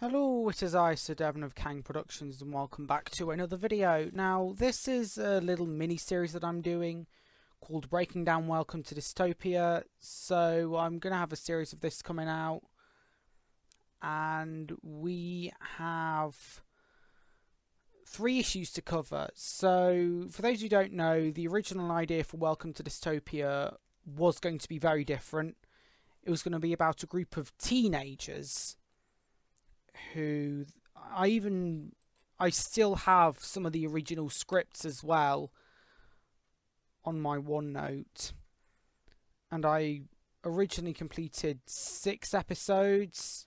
Hello, it is I, Sir Devon of Kang Productions, and welcome back to another video. Now, this is a little mini-series that I'm doing called Breaking Down Welcome to Dystopia. So, I'm going to have a series of this coming out, and we have three issues to cover. So, for those who don't know, the original idea for Welcome to Dystopia was going to be very different. It was going to be about a group of teenagers who I even I still have some of the original scripts as well on my OneNote. And I originally completed six episodes.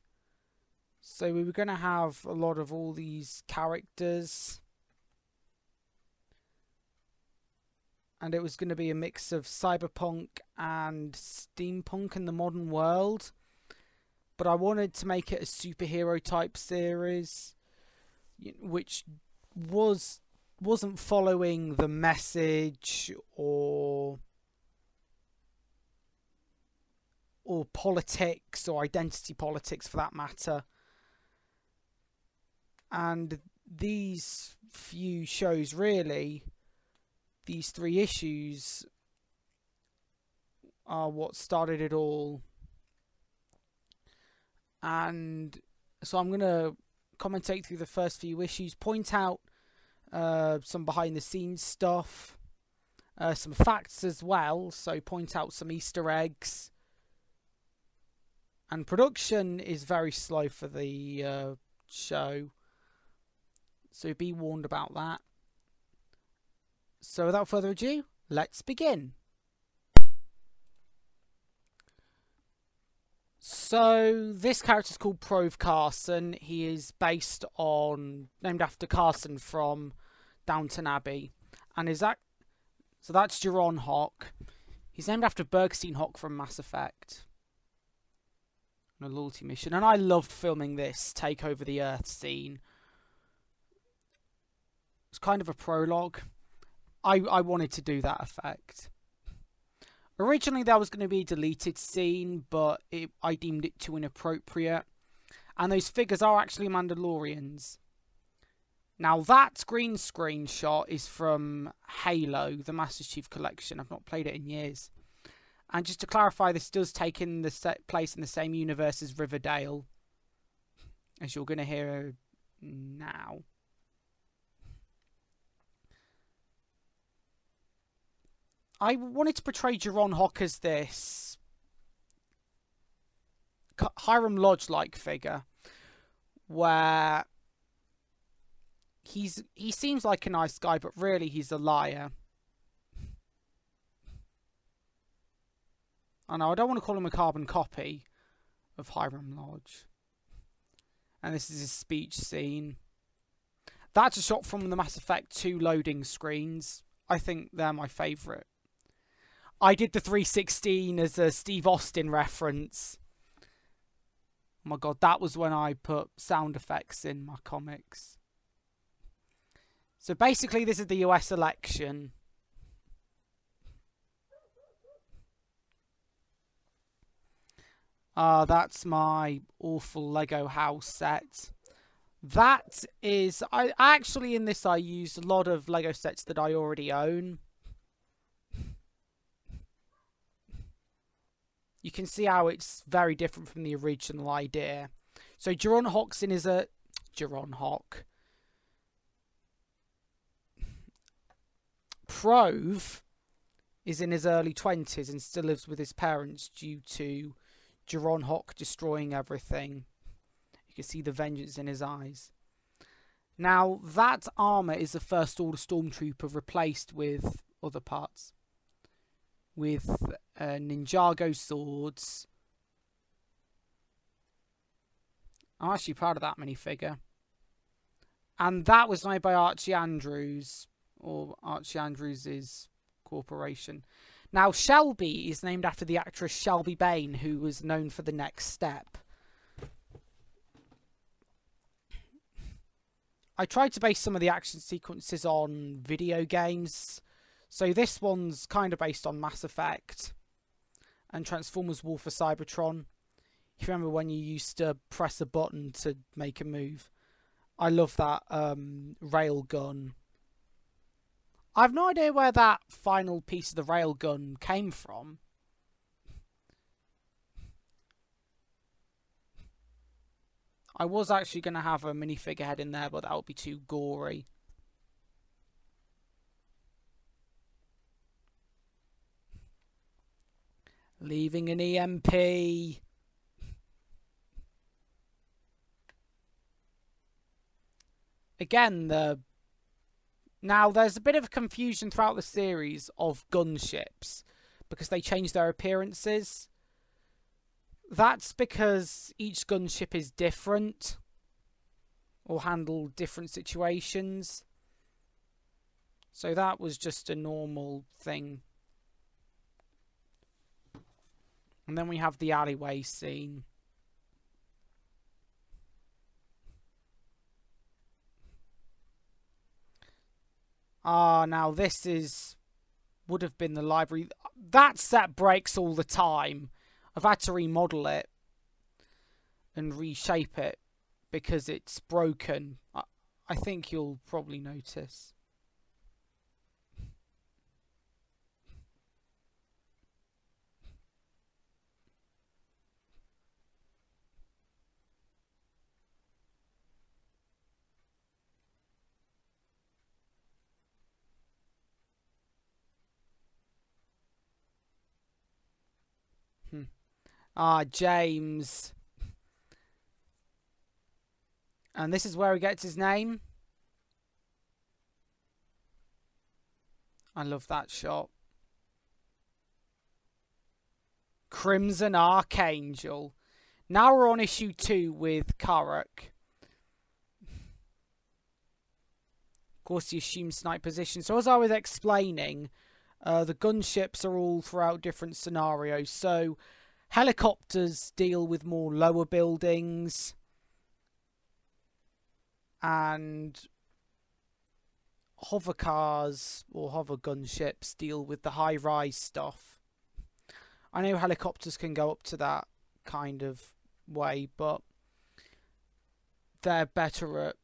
So we were going to have a lot of all these characters. And it was going to be a mix of cyberpunk and steampunk in the modern world but I wanted to make it a superhero type series, which was wasn't following the message or or politics or identity politics for that matter. And these few shows really these three issues are what started it all and so I'm going to commentate through the first few issues, point out uh, some behind the scenes stuff, uh, some facts as well, so point out some Easter eggs. And production is very slow for the uh, show, so be warned about that. So without further ado, let's begin. So this character is called Prove Carson. He is based on named after Carson from Downton Abbey, and is that so? That's Jerron Hock. He's named after Bergstein Hock from Mass Effect. On a loyalty mission, and I loved filming this take over the Earth scene. It's kind of a prologue. I I wanted to do that effect. Originally, there was going to be a deleted scene, but it, I deemed it too inappropriate. And those figures are actually Mandalorians. Now, that green screen shot is from Halo, the Master Chief Collection. I've not played it in years. And just to clarify, this does take in the set place in the same universe as Riverdale, as you're going to hear uh, now. I wanted to portray Jerron Hock as this Hiram Lodge like figure where he's he seems like a nice guy but really he's a liar. I know I don't want to call him a carbon copy of Hiram Lodge. And this is his speech scene. That's a shot from the Mass Effect 2 loading screens. I think they're my favourite. I did the 316 as a Steve Austin reference. Oh my god, that was when I put sound effects in my comics. So basically, this is the US election. Uh, that's my awful Lego house set. That is, I actually in this I use a lot of Lego sets that I already own. You can see how it's very different from the original idea. So Jerron Hoxton is a Jerron Hock. Prove is in his early 20s and still lives with his parents due to Jerron Hock destroying everything. You can see the vengeance in his eyes. Now, that armour is the First Order Stormtrooper replaced with other parts with uh, Ninjago swords. I'm actually proud of that minifigure. And that was made by Archie Andrews, or Archie Andrews' corporation. Now, Shelby is named after the actress Shelby Bain, who was known for The Next Step. I tried to base some of the action sequences on video games so this one's kind of based on Mass Effect and Transformers War for Cybertron. You remember when you used to press a button to make a move? I love that um, rail gun. I've no idea where that final piece of the rail gun came from. I was actually going to have a minifigure head in there, but that would be too gory. Leaving an EMP. Again, the now there's a bit of confusion throughout the series of gunships because they change their appearances. That's because each gunship is different or handle different situations. So that was just a normal thing. And then we have the alleyway scene. Ah, now this is would have been the library. That set breaks all the time. I've had to remodel it and reshape it because it's broken. I, I think you'll probably notice. Ah, James. And this is where he gets his name. I love that shot. Crimson Archangel. Now we're on issue two with Karak. Of course, he assumes snipe position. So as I was explaining, uh, the gunships are all throughout different scenarios. So Helicopters deal with more lower buildings. And hover cars or hover gunships deal with the high rise stuff. I know helicopters can go up to that kind of way, but they're better at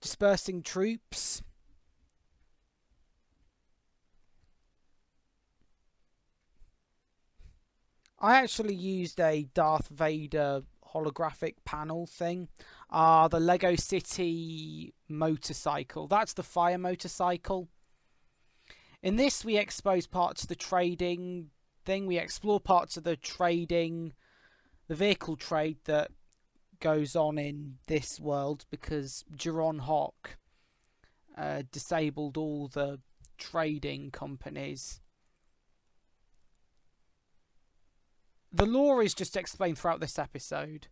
dispersing troops I actually used a Darth Vader holographic panel thing. Uh, the Lego City motorcycle. That's the fire motorcycle. In this, we expose parts of the trading thing. We explore parts of the trading, the vehicle trade that goes on in this world because Jerron Hock uh, disabled all the trading companies the lore is just explained throughout this episode.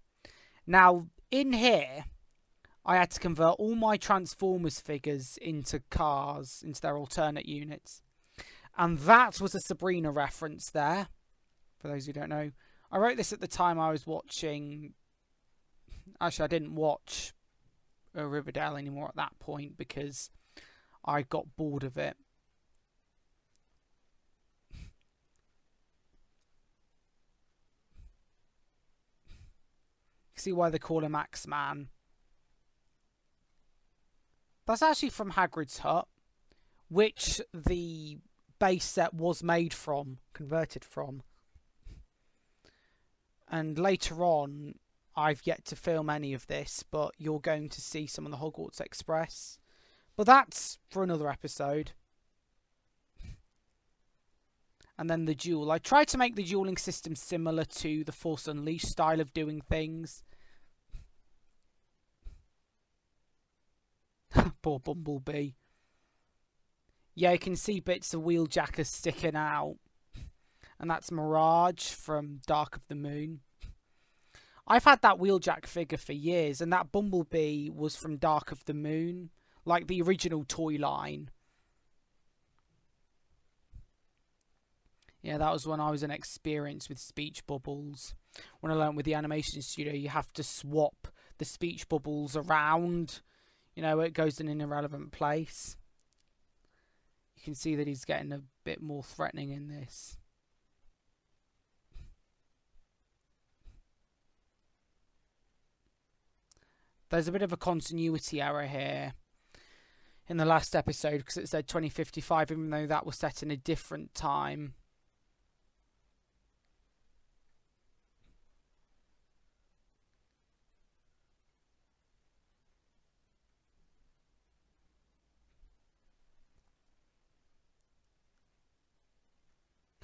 Now, in here, I had to convert all my Transformers figures into cars, into their alternate units. And that was a Sabrina reference there, for those who don't know. I wrote this at the time I was watching. Actually, I didn't watch uh, Riverdale anymore at that point because I got bored of it. See why they call him Axeman. That's actually from Hagrid's Hut, which the base set was made from, converted from. And later on, I've yet to film any of this, but you're going to see some of the Hogwarts Express. But that's for another episode. And then the duel. I tried to make the dueling system similar to the Force Unleashed style of doing things. Poor Bumblebee. Yeah, you can see bits of Wheeljackers sticking out. And that's Mirage from Dark of the Moon. I've had that Wheeljack figure for years, and that Bumblebee was from Dark of the Moon, like the original toy line. Yeah, that was when I was an experience with speech bubbles. When I learned with the animation studio, you have to swap the speech bubbles around you know, it goes in an irrelevant place. You can see that he's getting a bit more threatening in this. There's a bit of a continuity error here in the last episode because it said 2055, even though that was set in a different time.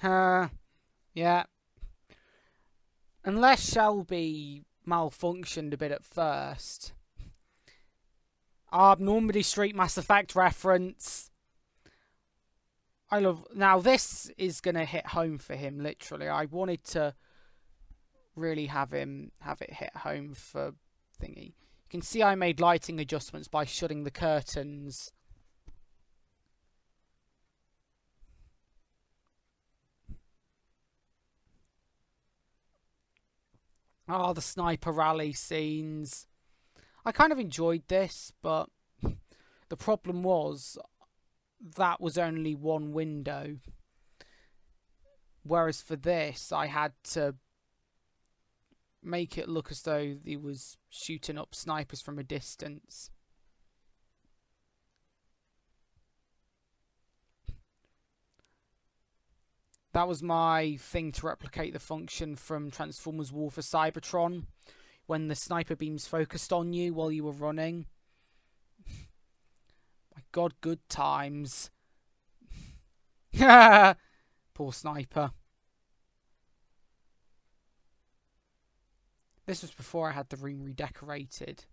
Uh, yeah. Unless Shelby malfunctioned a bit at first. Ah, Normandy Street Mass Effect reference. I love. Now, this is going to hit home for him, literally. I wanted to really have him have it hit home for thingy. You can see I made lighting adjustments by shutting the curtains Oh, the sniper rally scenes. I kind of enjoyed this, but the problem was that was only one window. Whereas for this, I had to make it look as though he was shooting up snipers from a distance. That was my thing to replicate the function from Transformers War for Cybertron when the sniper beams focused on you while you were running. my god, good times. Poor sniper. This was before I had the room redecorated.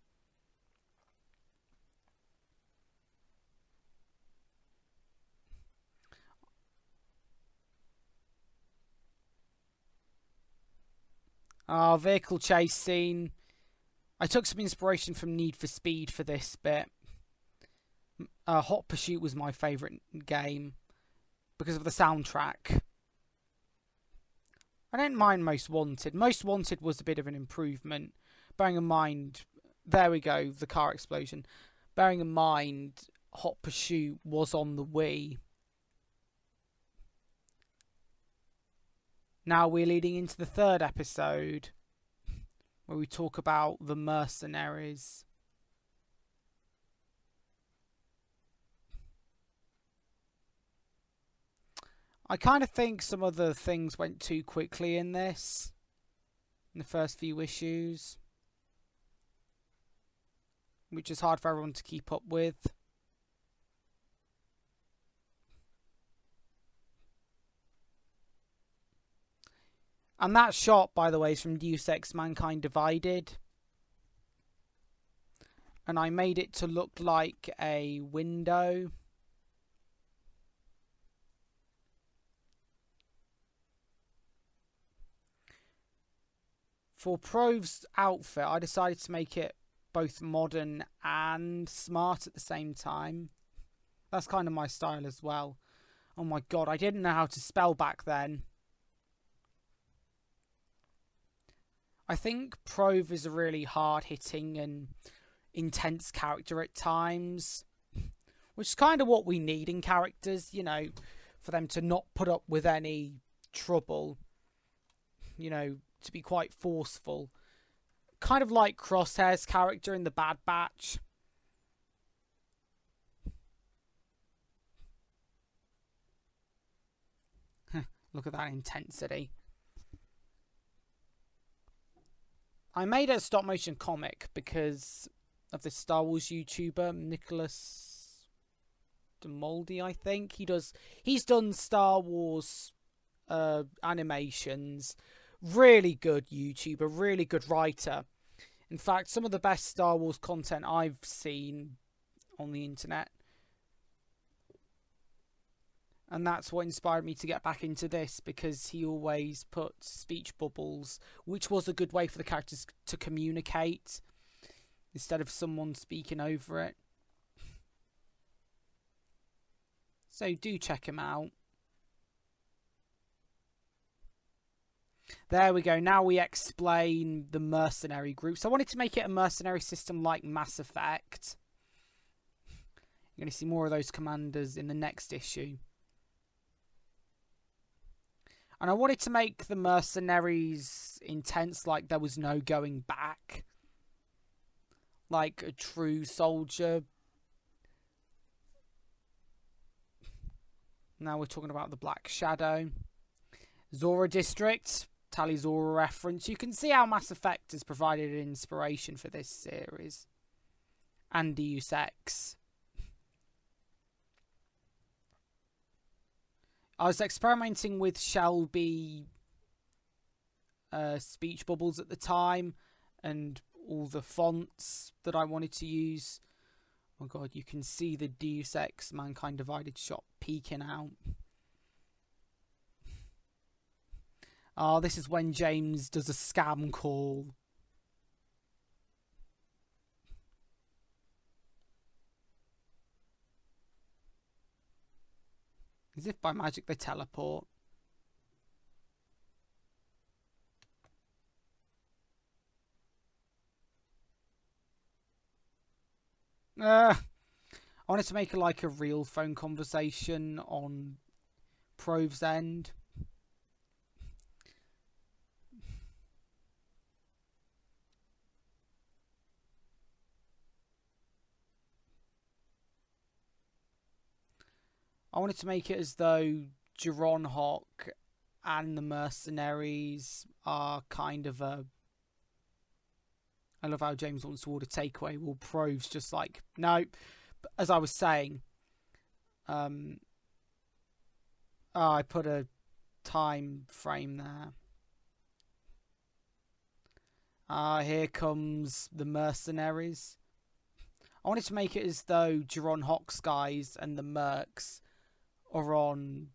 Our vehicle chase scene. I took some inspiration from Need for Speed for this bit. Uh, Hot Pursuit was my favourite game because of the soundtrack. I don't mind Most Wanted. Most Wanted was a bit of an improvement. Bearing in mind, there we go, the car explosion. Bearing in mind, Hot Pursuit was on the Wii. Now we're leading into the third episode where we talk about the mercenaries. I kind of think some of the things went too quickly in this, in the first few issues, which is hard for everyone to keep up with. And that shot, by the way, is from Deus Ex Mankind Divided. And I made it to look like a window. For Prove's outfit, I decided to make it both modern and smart at the same time. That's kind of my style as well. Oh my god, I didn't know how to spell back then. I think Prove is a really hard hitting and intense character at times, which is kind of what we need in characters, you know, for them to not put up with any trouble, you know, to be quite forceful. Kind of like Crosshair's character in The Bad Batch. Look at that intensity. I made a stop motion comic because of this Star Wars YouTuber Nicholas DeMoldy. I think he does. He's done Star Wars uh, animations. Really good YouTuber, really good writer. In fact, some of the best Star Wars content I've seen on the internet and that's what inspired me to get back into this because he always put speech bubbles, which was a good way for the characters to communicate instead of someone speaking over it. So do check him out. There we go. Now we explain the mercenary groups. I wanted to make it a mercenary system like Mass Effect. You're going to see more of those commanders in the next issue. And I wanted to make the mercenaries intense, like there was no going back. like a true soldier. Now we're talking about the Black Shadow. Zora District, Tali'Zorah reference. You can see how Mass Effect has provided inspiration for this series. Andy Deus I was experimenting with Shelby uh, speech bubbles at the time and all the fonts that I wanted to use. Oh god, you can see the Deus Ex Mankind Divided shot peeking out. Oh, this is when James does a scam call. As if by magic they teleport. Uh, I wanted to make a, like a real phone conversation on Prove's end. I wanted to make it as though Jerron Hock and the mercenaries are kind of a. I love how James wants to order takeaway. Well, Prove's just like no. As I was saying, um, oh, I put a time frame there. Ah, uh, here comes the mercenaries. I wanted to make it as though Jerron Hock's guys and the Mercs are on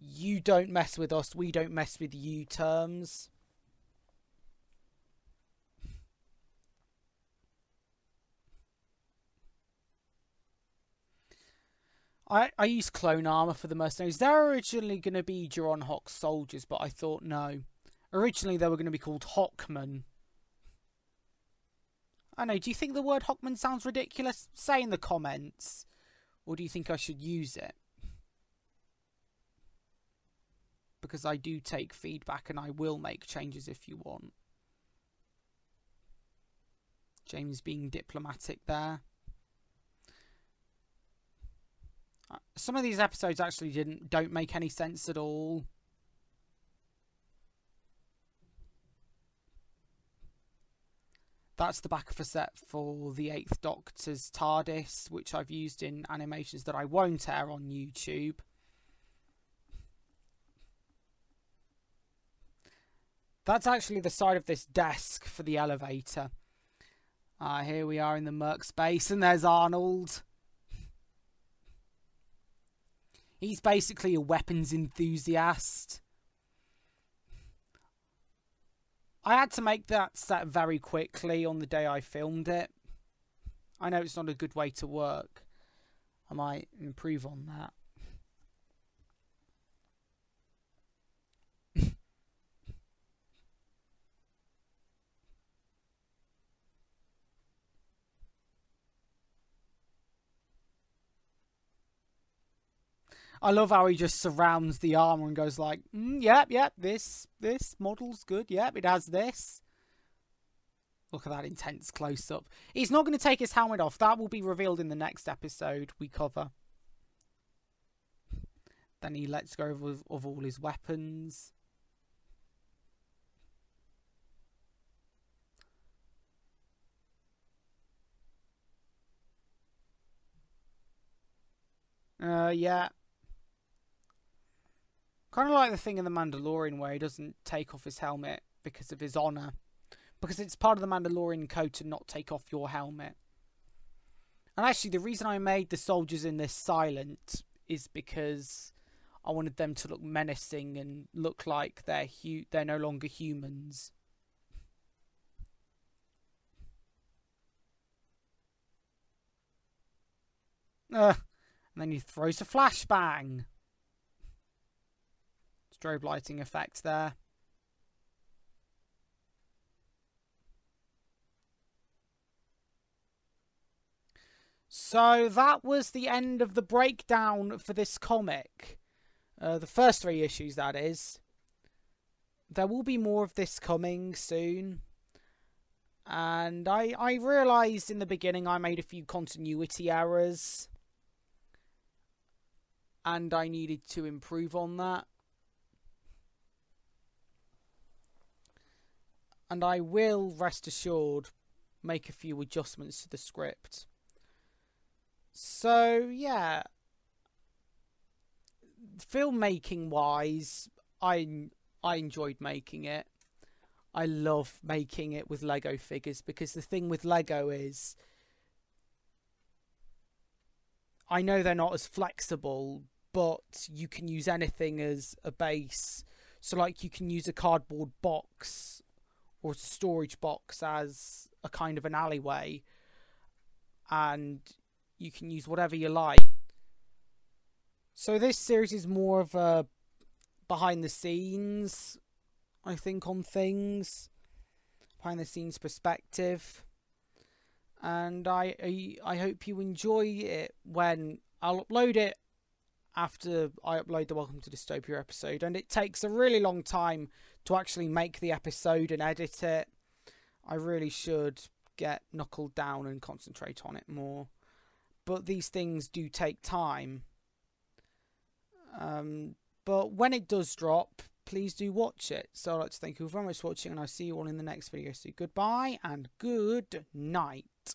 you don't mess with us, we don't mess with you terms. I, I used clone armor for the mercenaries. They're originally going to be Jerron Hock soldiers, but I thought no. Originally, they were going to be called Hockman. I know, do you think the word Hockman sounds ridiculous? Say in the comments. Or do you think I should use it? Because I do take feedback and I will make changes if you want. James being diplomatic there. Uh, some of these episodes actually didn't don't make any sense at all. That's the back of a set for the Eighth Doctor's TARDIS, which I've used in animations that I won't air on YouTube. That's actually the side of this desk for the elevator. Uh, here we are in the Merc space, and there's Arnold. He's basically a weapons enthusiast. I had to make that set very quickly on the day I filmed it. I know it's not a good way to work. I might improve on that. I love how he just surrounds the armor and goes like, mm, "Yep, yep, this this model's good. Yep, it has this." Look at that intense close up. He's not going to take his helmet off. That will be revealed in the next episode we cover. Then he lets go of, of all his weapons. Uh, yeah. Kind of like the thing in The Mandalorian where he doesn't take off his helmet because of his honor. Because it's part of the Mandalorian code to not take off your helmet. And actually, the reason I made the soldiers in this silent is because I wanted them to look menacing and look like they're hu- they're no longer humans. Uh, and then he throws a flashbang strobe lighting effect there. So that was the end of the breakdown for this comic. Uh, the first three issues, that is. There will be more of this coming soon. And I, I realised in the beginning I made a few continuity errors. And I needed to improve on that. And I will, rest assured, make a few adjustments to the script. So, yeah. Filmmaking wise, I I enjoyed making it. I love making it with Lego figures because the thing with Lego is I know they're not as flexible, but you can use anything as a base. So like you can use a cardboard box or storage box as a kind of an alleyway and you can use whatever you like. So this series is more of a behind the scenes, I think, on things, behind the scenes perspective. And I, I, I hope you enjoy it when I'll upload it after I upload the Welcome to Dystopia episode, and it takes a really long time to actually make the episode and edit it. I really should get knuckled down and concentrate on it more. But these things do take time. Um, but when it does drop, please do watch it. So I'd like to thank you very much for watching, and I'll see you all in the next video. So goodbye and good night.